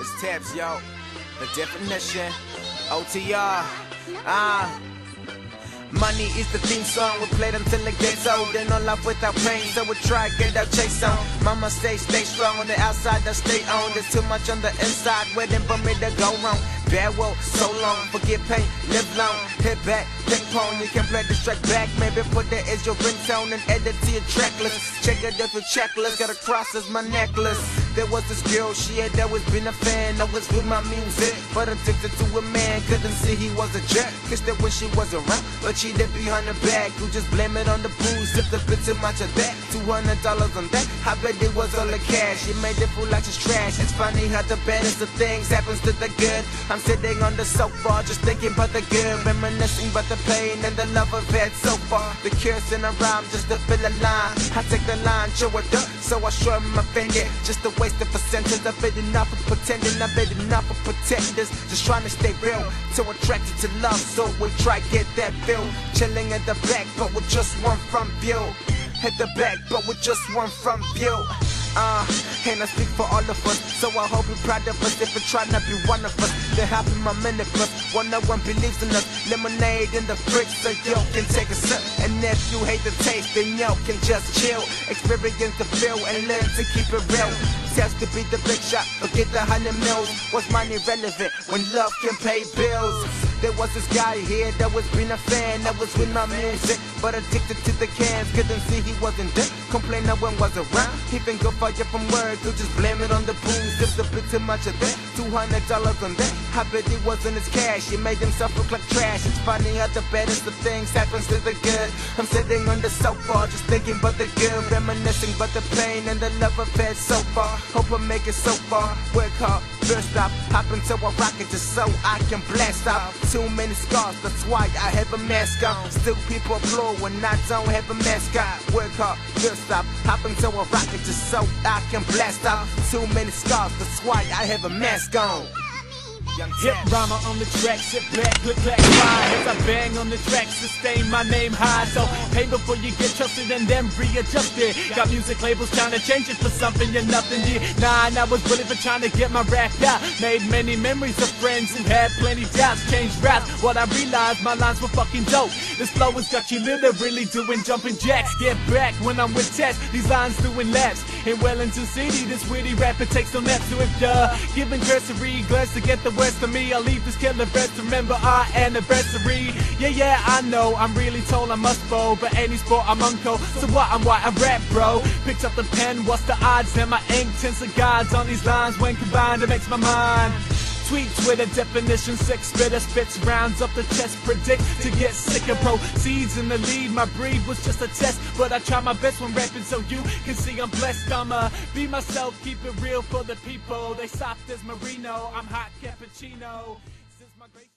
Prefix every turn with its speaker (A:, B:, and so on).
A: it's Tapz, yo. The definition. OTR. Ah. Money is the theme song, we played until it gets old And no life without pain, so we try get our chase on. Mama say stay strong on the outside, I stay on. There's too much on the inside, waiting for me to go wrong. Bad world, so long, forget pain, live long. Hit back, ping pong, you can play this track back. Maybe put that as your ringtone and add it to your track list Check it if your checklist, got a cross as my necklace There was this girl, she had always been a fan Always with my music, but addicted to a man Couldn't see he was a jerk, kissed her when she was around But cheated behind her back, you just blame it on the booze If the bit too much of that, $200 on that I bet it was all the cash, she made it feel like she's trash. It's funny how the baddest of things happens to the good. I'm sitting on the sofa, just thinking about the good Reminiscing about the pain and the love I've had so far. The curse in a rhyme just to fill a line. I take the line, show it up, so I show my finger Just a waste of percentage, I've been enough for pretending. I've been enough for pretenders. Just trying to stay real, so attracted to love. So we try get that feel. Chilling at the back, but with just one front view. At the back, but with just one front view uh, and I speak for all of us, so I hope you're proud of us. If you try not be one of us, hop in my minute bus. One no one believes in us. Lemonade in the fridge, so yo can take a sip. And if you hate the taste, then yo can just chill. Experience the feel and learn to keep it real. Test to beat the big shot or get the hundred mils. What's money relevant when love can pay bills? There was this guy here that was been a fan that was with my music, but addicted to the cans. Couldn't see he wasn't there. Complain no one was around. Even go fire from work, could just blame it on the booze. Just a bit too much of that. Two hundred dollars on that. I bet it wasn't his cash. He made himself look like trash. It's funny how the baddest of things happens to the good. I'm sitting on the sofa, just thinking about the good, reminiscing about the pain and the love had so far. Hope I make it so far. Work hard, first stop, hop into a rocket just so I can blast off. Too many scars, that's why I have a mask on. Still people applaud when I don't have a mask mascot. Work hard, first stop, hop into a rocket just so I can blast off. Too many scars, that's why I have a mask on.
B: Hip rhymer on the track, sit back, click, clack, fire. As I bang on the track, sustain my name high. So pay before you get trusted and then readjust it Got music labels trying to change it for something you're nothing. Yeah. Nah, I was really for trying to get my rap out. Made many memories of friends who had plenty doubts. Changed raps, what I realized my lines were fucking dope. This flow has got you literally doing jumping jacks. Get back when I'm with Tess, these lines doing laps. In Wellington City, this witty rapper takes no naps. So if you're giving cursory glance to get the west of me. I'll leave this killer verse to remember our anniversary. Yeah, yeah, I know, I'm really told I must bow. But any sport I'm uncle, so what, I'm why I rap, bro. Picked up the pen, what's the odds? And my ink tends to gods on these lines When combined, it makes my mind Tweets with a definition, six spitter spits rounds up the chest, predict to get sicker. Proceeds in the lead, my breed was just a test, but I try my best when rapping so you can see I'm blessed. I'ma be myself, keep it real for the people. They soft as merino I'm hot cappuccino. Since my great